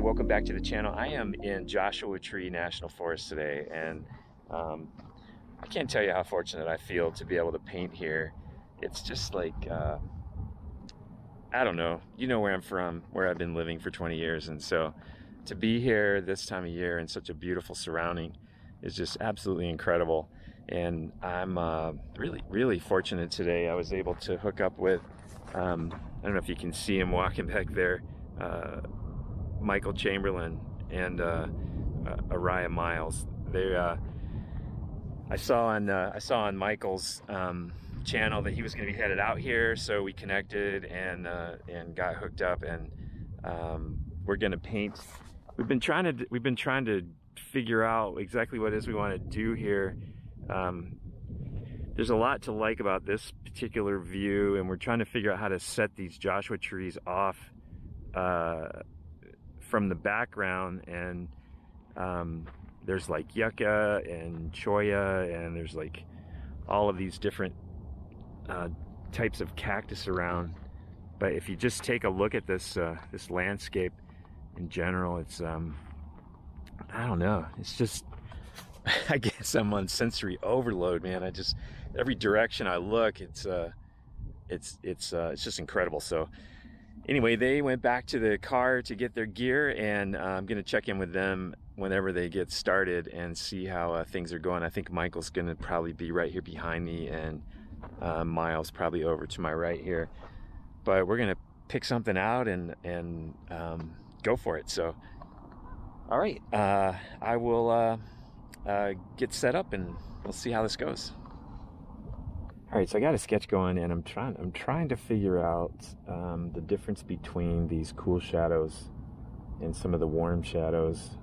welcome back to the channel. I am in Joshua Tree National Forest today and um, I can't tell you how fortunate I feel to be able to paint here. It's just like, uh, I don't know, you know where I'm from, where I've been living for 20 years and so to be here this time of year in such a beautiful surrounding is just absolutely incredible and I'm uh, really really fortunate today I was able to hook up with um, I don't know if you can see him walking back there uh, Michael Chamberlain and uh, uh, Ariah Myles. They, uh, I saw on uh, I saw on Michael's um, channel that he was going to be headed out here, so we connected and and got hooked up, and um, we're going to paint. We've been trying to we've been trying to figure out exactly what it is we want to do here. Um, there's a lot to like about this particular view, and we're trying to figure out how to set these Joshua trees off uh, from the background and um, there's like yucca and cholla and there's like all of these different uh, types of cactus around. But if you just take a look at this uh, this landscape in general it's um, I don't know. It's just I guess I'm on sensory overload man. I just every direction I look it's uh it's it's uh, it's just incredible. So anyway, they went back to the car to get their gear, and uh, I'm going to check in with them whenever they get started and see how uh, things are going. I think Michael's going to probably be right here behind me, and uh, Myles probably over to my right here. But we're going to pick something out and and um, go for it. So, all right, uh, I will uh, uh, get set up, and we'll see how this goes. All right, so I got a sketch going, and I'm trying. I'm trying to figure out um, the difference between these cool shadows and some of the warm shadows,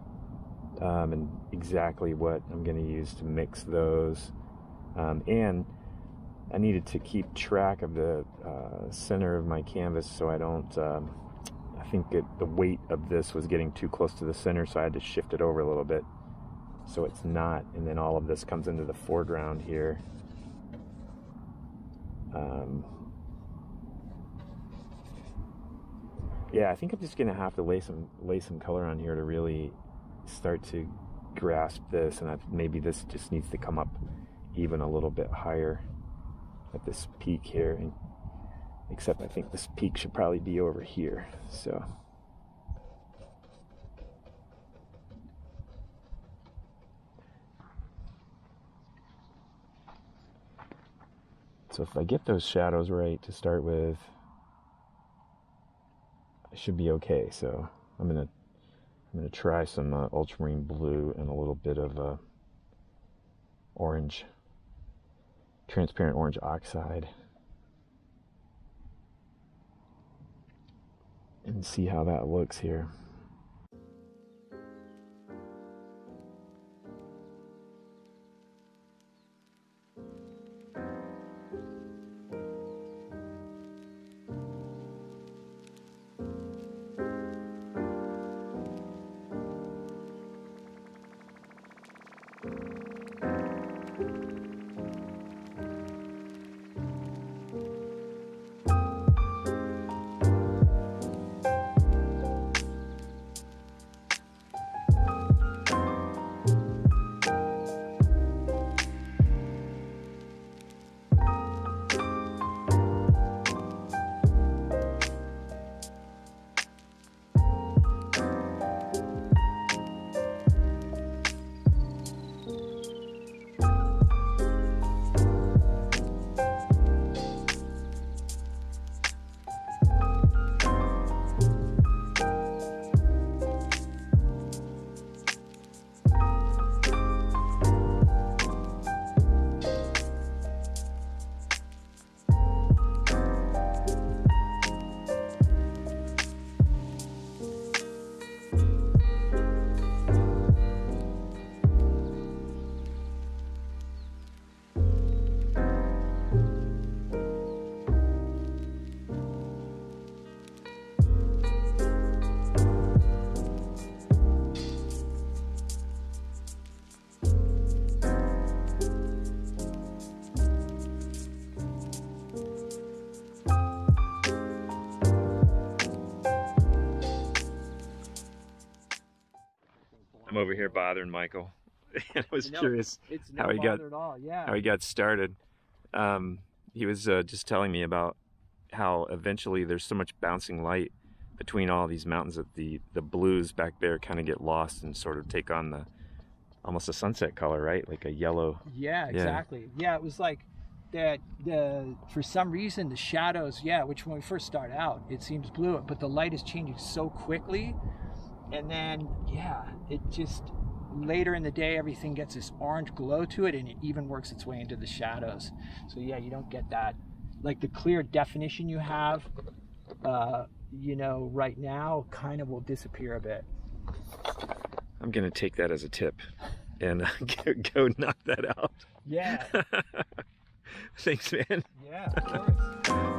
um, and exactly what I'm going to use to mix those. Um, and I needed to keep track of the uh, center of my canvas, so I don't. Um, I think it, the weight of this was getting too close to the center, so I had to shift it over a little bit, so it's not. And then all of this comes into the foreground here. Um, yeah, I think I'm just gonna have to lay some lay some color on here to really start to grasp this, and I, maybe this just needs to come up even a little bit higher at this peak here. And, except I think this peak should probably be over here. So. So if I get those shadows right to start with, I should be okay. So I'm gonna I'm gonna try some uh, ultramarine blue and a little bit of uh, orange, transparent orange oxide, and see how that looks here. I'm over here bothering Michael. I was No, curious It's How he got- at all. Yeah. how he got started. Um, he was uh, just telling me about how eventually there's so much bouncing light between all these mountains that the the blues back there kind of get lost and sort of take on the almost a sunset color, right? Like a yellow. Yeah, exactly. Yeah, it was like that. The for some reason the shadows. Yeah, which when we first start out, it seems blue, but the light is changing so quickly, and then yeah, it just later in the day everything gets this orange glow to it, and it even works its way into the shadows. So yeah, you don't get that like the clear definition you have. Uh, you know, right now, kind of will disappear a bit. I'm gonna take that as a tip and uh, go, go knock that out. Yeah, Thanks, man. yeah,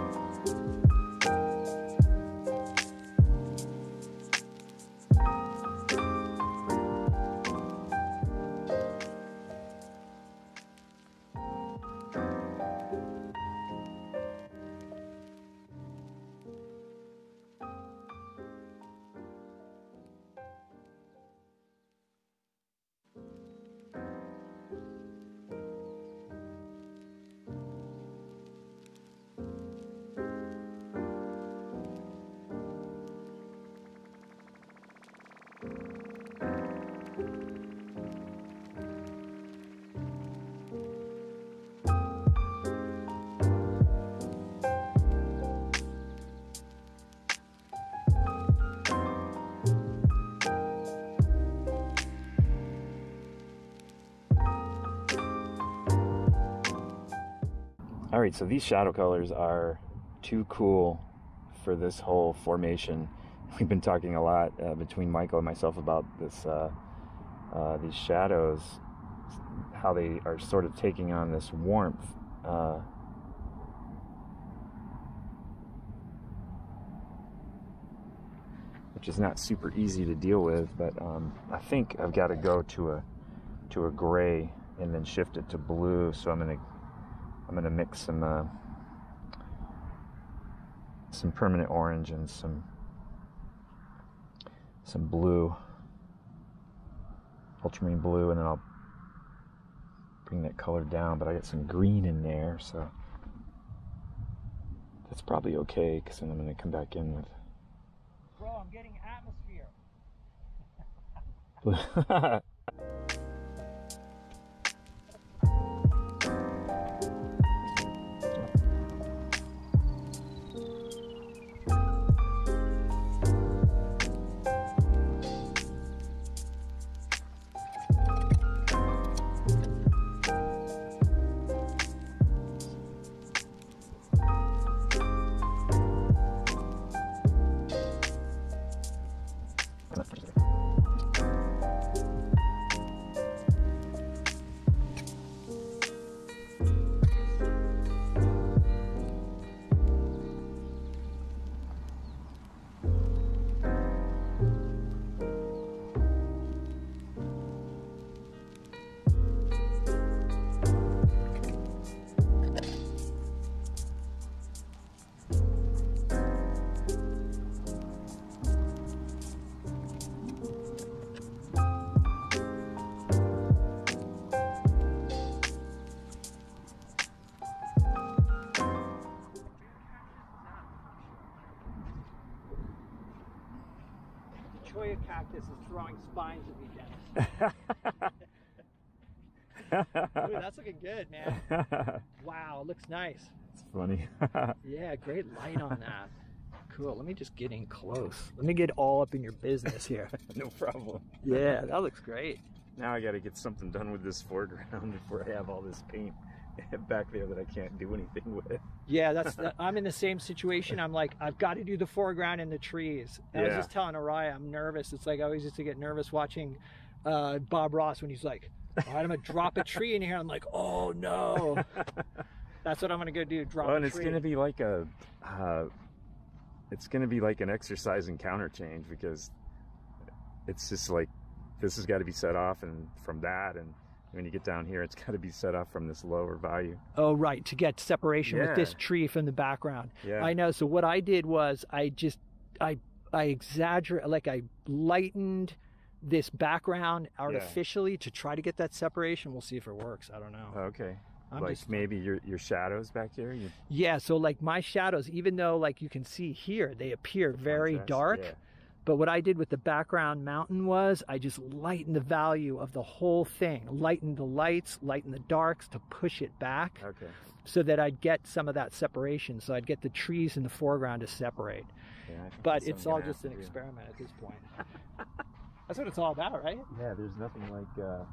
All right, so these shadow colors are too cool for this whole formation. We've been talking a lot uh, between Michael and myself about this, uh, uh, these shadows, how they are sort of taking on this warmth. Uh, which is not super easy to deal with, but um, I think I've got to go to a to a gray and then shift it to blue. So I'm gonna I'm gonna mix some uh, some permanent orange and some some blue, ultramarine blue, and then I'll bring that color down. But I got some green in there, so that's probably okay. Because then I'm gonna come back in with Bro, I'm getting atmosphere. Cholla cactus is throwing spines at me, Dennis. Ooh, that's looking good, man. Wow, it looks nice. it's funny. Yeah, great light on that. Cool. Let me just get in close. Let me get all up in your business here. no problem. Yeah, that looks great. Now I got to get something done with this foreground before I have all this paint back there that I can't do anything with. Yeah, that's. I'm in the same situation. I'm like, I've got to do the foreground and the trees. And I was just telling Ariah, I'm nervous. It's like I always used to get nervous watching uh, Bob Ross when he's like, "All right, I'm gonna drop a tree in here." I'm like, "Oh no!" That's what I'm gonna go do. Drop Well, a and it's going to be like a, uh, it's going to be like an exercise in counter change because it's just like this has got to be set off and from that, and when you get down here, it's got to be set off from this lower value. Oh, right, to get separation with this tree from the background. Yeah. I know. So what I did was I just I I exaggerate like I lightened this background artificially to try to get that separation. We'll see if it works. I don't know. Okay. I'm like just- maybe your your shadows back here. You, yeah, so like my shadows, even though like you can see here, they appear very contrast, dark. yeah. But what I did with the background mountain was I just lightened the value of the whole thing, lightened the lights, lightened the darks to push it back Okay. so that I'd get some of that separation. So I'd get the trees in the foreground to separate. Yeah, But it's all just an have to do. experiment at this point. That's what it's all about, right? Yeah, there's nothing like uh,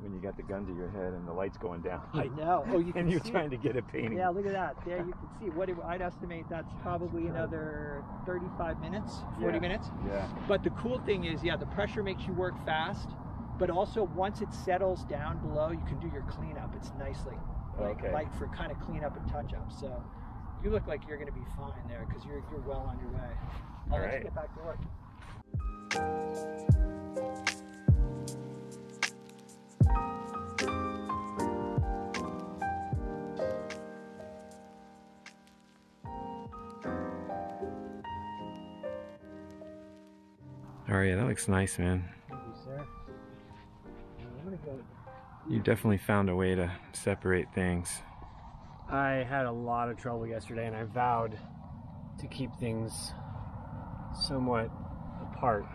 when you got the gun to your head and the lights going down. I know. Oh, you can and you're trying it. to get a painting. Yeah, look at that. There you can see what it, I'd estimate that's probably another 35 minutes, 40 Yeah. minutes. Yeah. But the cool thing is, yeah, the pressure makes you work fast, but also once it settles down below, you can do your cleanup. It's nicely like Okay. light for kind of cleanup and touch up. So you look like you're going to be fine there because you're you're well on your way. I'll All let you get back to work. Right, that looks nice, man. You, sir. I'm gonna go. You definitely found a way to separate things. I had a lot of trouble yesterday, and I vowed to keep things somewhat apart.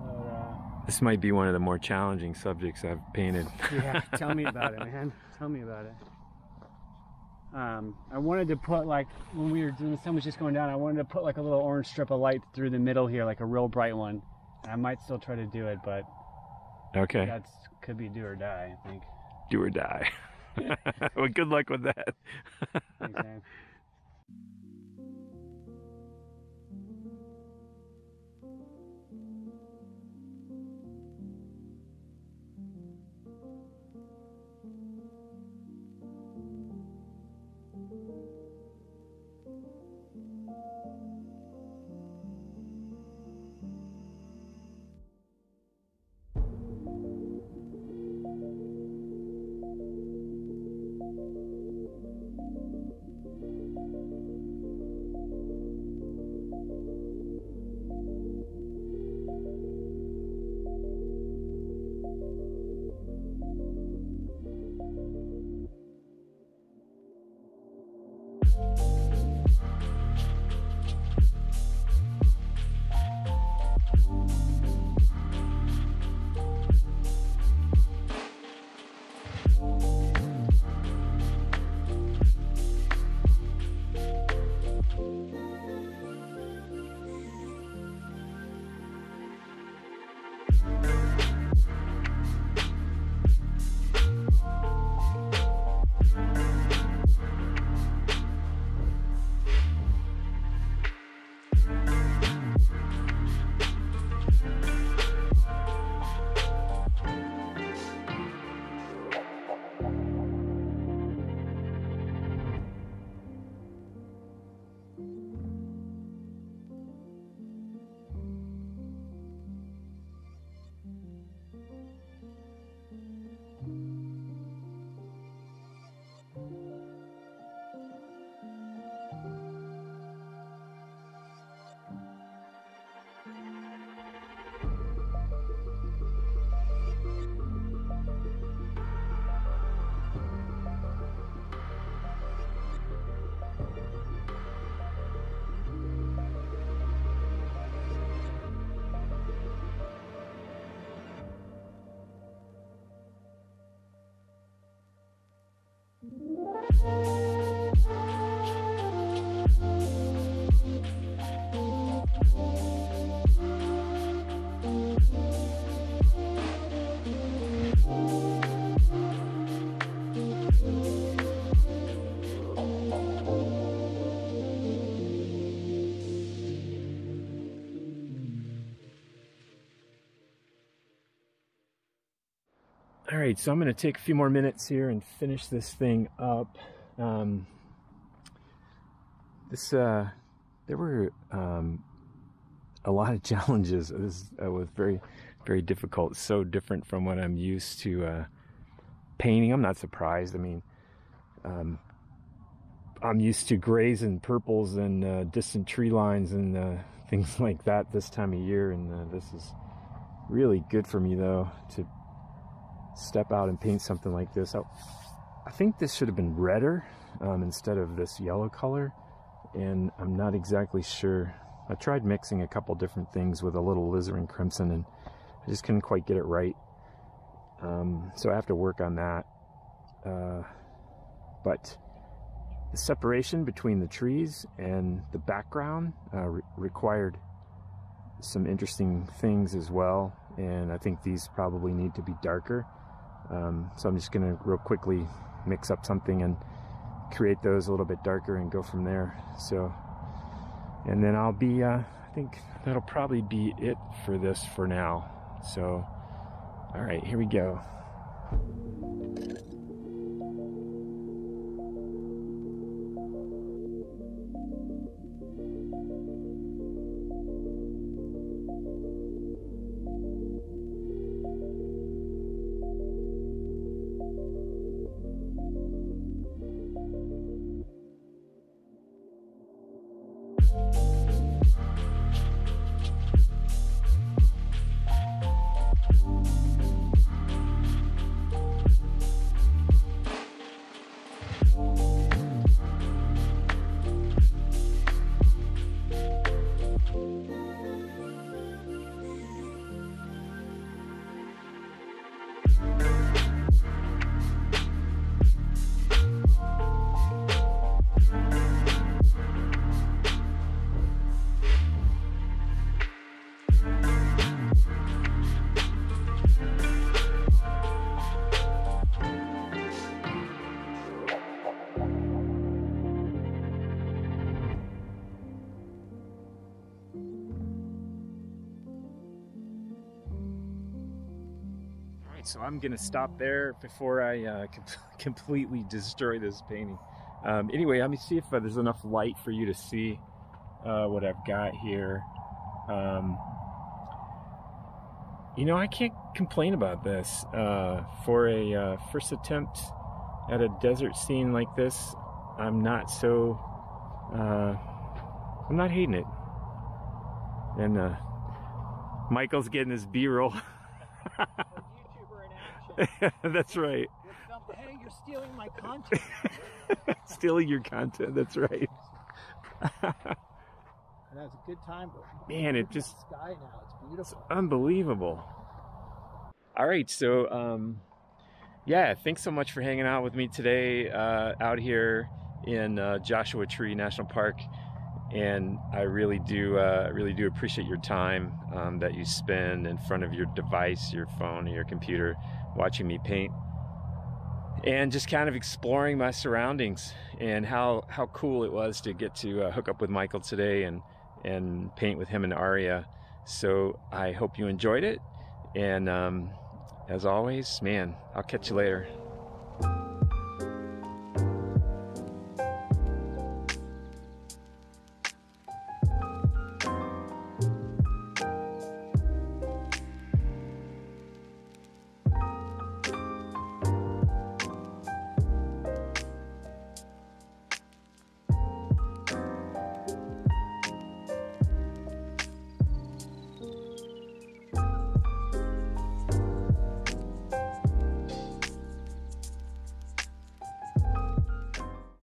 But, uh, This might be one of the more challenging subjects I've painted. yeah, tell me about it, man. Tell me about it. Um, I wanted to put like when we were doing the sun was just going down. I wanted to put like a little orange strip of light through the middle here, like a real bright one. And I might still try to do it, but Okay. that's could be do or die. I think. Do or die. well, good luck with that. Thanks, right, so I'm going to take a few more minutes here and finish this thing up. Um, this, uh, there were um, a lot of challenges. This uh, was very, very difficult. So different from what I'm used to uh, painting. I'm not surprised. I mean, um, I'm used to grays and purples and uh, distant tree lines and uh, things like that this time of year. And uh, this is really good for me though to step out and paint something like this. I, I think this should have been redder um, instead of this yellow color. And I'm not exactly sure. I tried mixing a couple different things with a little alizarin crimson and I just couldn't quite get it right. Um, so I have to work on that. Uh, but the separation between the trees and the background uh, re required some interesting things as well. And I think these probably need to be darker. Um, so I'm just going to real quickly mix up something and create those a little bit darker and go from there. So, and then I'll be, uh, I think that'll probably be it for this for now. So, all right, here we go. So I'm gonna stop there before I uh, com completely destroy this painting. Um, anyway, let me see if uh, there's enough light for you to see uh, what I've got here. Um, you know, I can't complain about this. Uh, for a uh, first attempt at a desert scene like this, I'm not so, uh, I'm not hating it. And Michael's getting his B-roll. That's right. Hey, you're stealing my content. stealing your content. That's right. and that's a good time. But Man, it just sky now. It's beautiful. It's unbelievable. All right, so um, yeah, thanks so much for hanging out with me today uh, out here in uh, Joshua Tree National Park and I really do uh, really do appreciate your time um, that you spend in front of your device, your phone, or your computer, watching me paint, and just kind of exploring my surroundings and how how cool it was to get to uh, hook up with Michael today and and paint with him and Ariah. So I hope you enjoyed it, and um, as always, man, I'll catch you later.